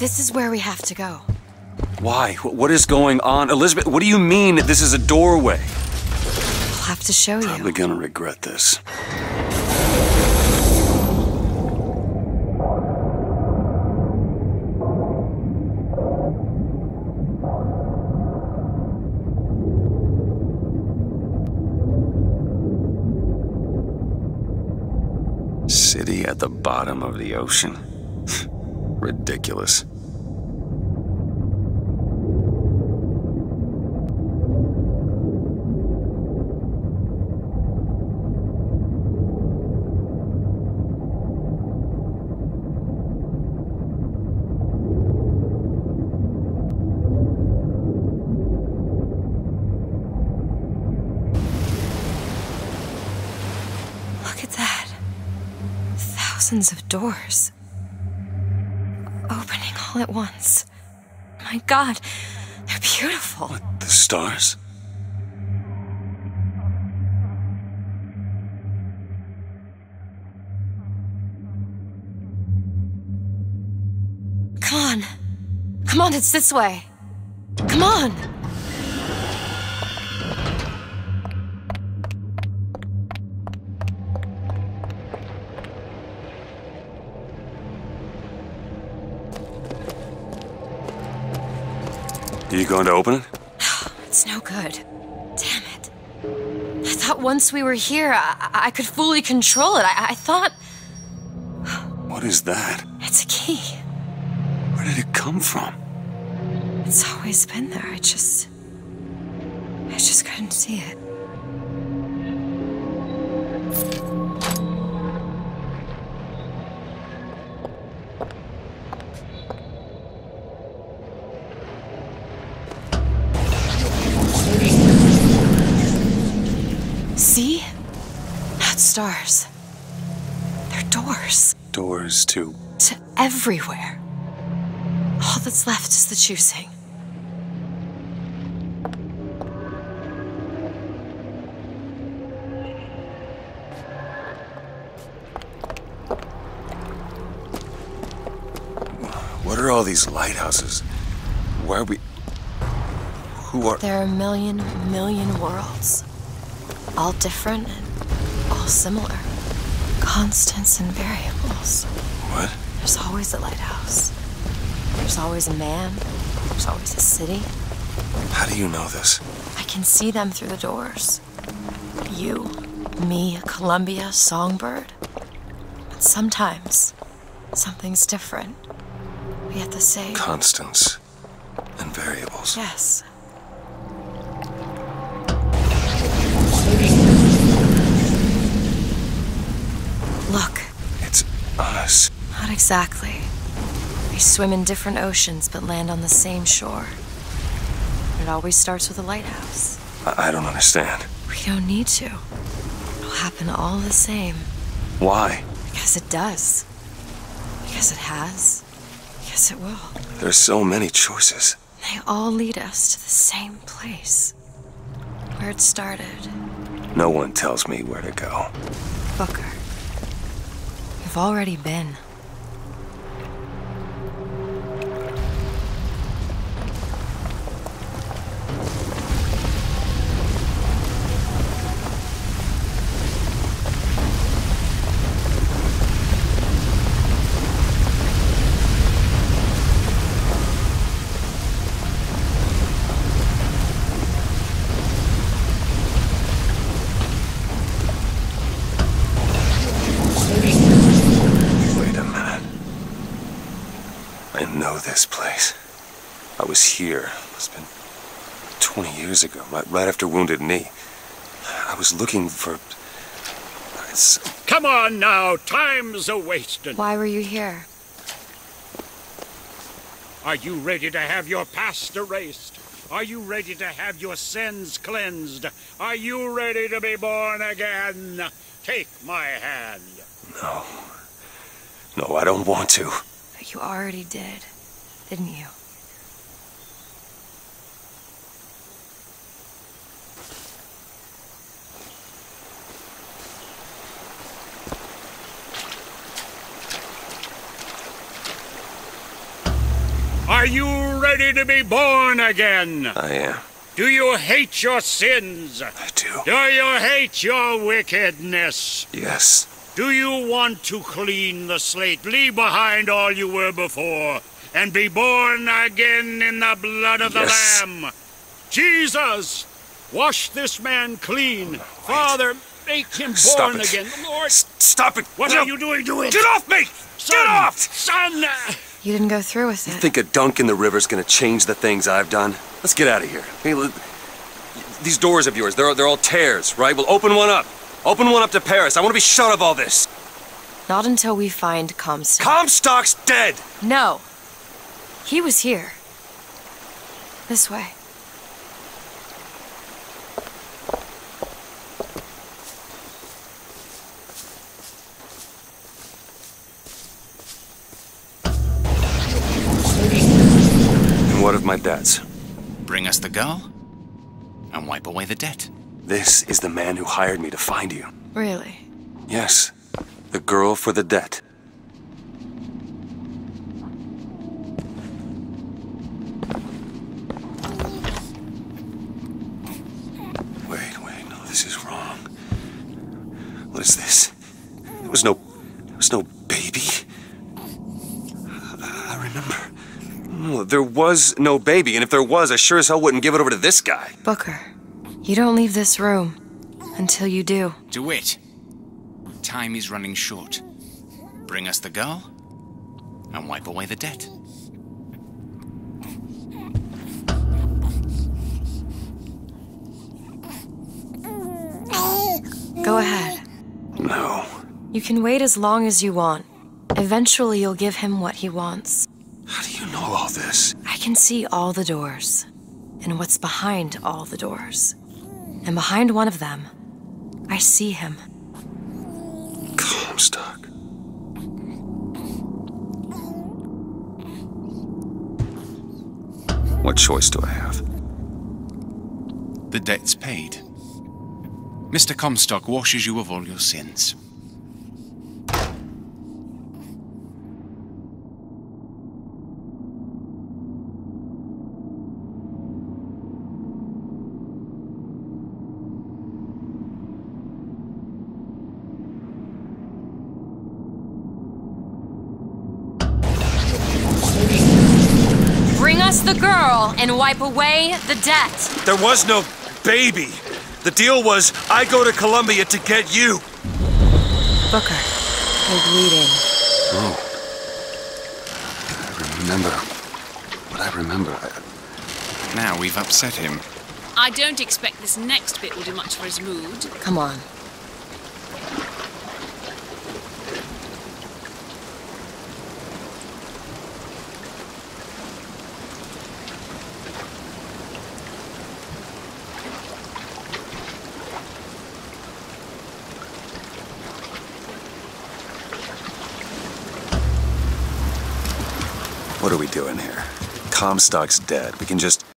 This is where we have to go. Why? What is going on? Elizabeth, what do you mean that this is a doorway? I'll have to show Probably you. Probably gonna regret this. City at the bottom of the ocean. Ridiculous. Thousands of doors. Opening all at once. My god, they're beautiful. The stars? Come on. Come on, it's this way. Come on. Are you going to open it? It's no good. Damn it. I thought once we were here, I, I could fully control it. I, I thought What is that? it's a key. Where did it come from? It's always been there. I just. I just couldn't see it. Stars. They're doors Doors to. to everywhere. All that's left is the choosing. What are all these lighthouses? Why are we. Who are. There are a million, million worlds. All different and similar. Constants and variables. What? There's always a lighthouse. There's always a man. There's always a city. How do you know this? I can see them through the doors. You, me, Columbia, Songbird. But sometimes, something's different. We have the same. Constants and variables. Yes. Exactly. We swim in different oceans but land on the same shore. It always starts with a lighthouse. I, I don't understand. We don't need to. It'll happen all the same. Why? Because it does. Because it has. Because it will. There's so many choices. They all lead us to the same place. Where it started. No one tells me where to go. Booker. You've already been. Know this place. I was here. It's been 20 years ago, right, right after Wounded Knee. I was looking for. It's, Come on now, time's a wasting. Why were you here? Are you ready to have your past erased? Are you ready to have your sins cleansed? Are you ready to be born again? Take my hand. no. No, I don't want to. But you already did, didn't you? Are you ready to be born again? I am. Do you hate your sins? I do. Do you hate your wickedness? Yes. Do you want to clean the slate, leave behind all you were before, and be born again in the blood of the Yes. Lamb? Jesus, wash this man clean. Father, make him Stop born it. again. Lord, S- stop it. what No. are you doing to him? Get off me! Son, Get off! Son! You didn't go through with it. Think a dunk in the river's gonna change the things I've done? Let's get out of here. Hey, let- these doors of yours, they're, they're all tears, right? Well, open one up. Open one up to Paris. I want to be shut of all this. Not until we find Comstock. Comstock's dead! no. He was here. This way. And what of my debts? Bring us the girl and wipe away the debt. This is the man who hired me to find you. Really? Yes, the girl for the debt. Wait, wait, no, this is wrong. What is this? There was no. There was no baby. I I remember. No, there was no baby, and if there was, I sure as hell wouldn't give it over to this guy. Booker, you don't leave this room until you do. DeWitt, time is running short. Bring us the girl and wipe away the debt. Go ahead. No. You can wait as long as you want. Eventually, you'll give him what he wants. How do you know all this? I can see all the doors, and what's behind all the doors. And behind one of them, I see him. Comstock. What choice do I have? The debt's paid. Mr. Comstock washes you of all your sins. Bring us the girl and wipe away the debt. There was no baby. The deal was I go to Columbia to get you. Booker, you're bleeding. Oh. I remember. What I remember. I, Now we've upset him. I don't expect this next bit will do much for his mood. Come on. Doing here? Comstock's dead. We can just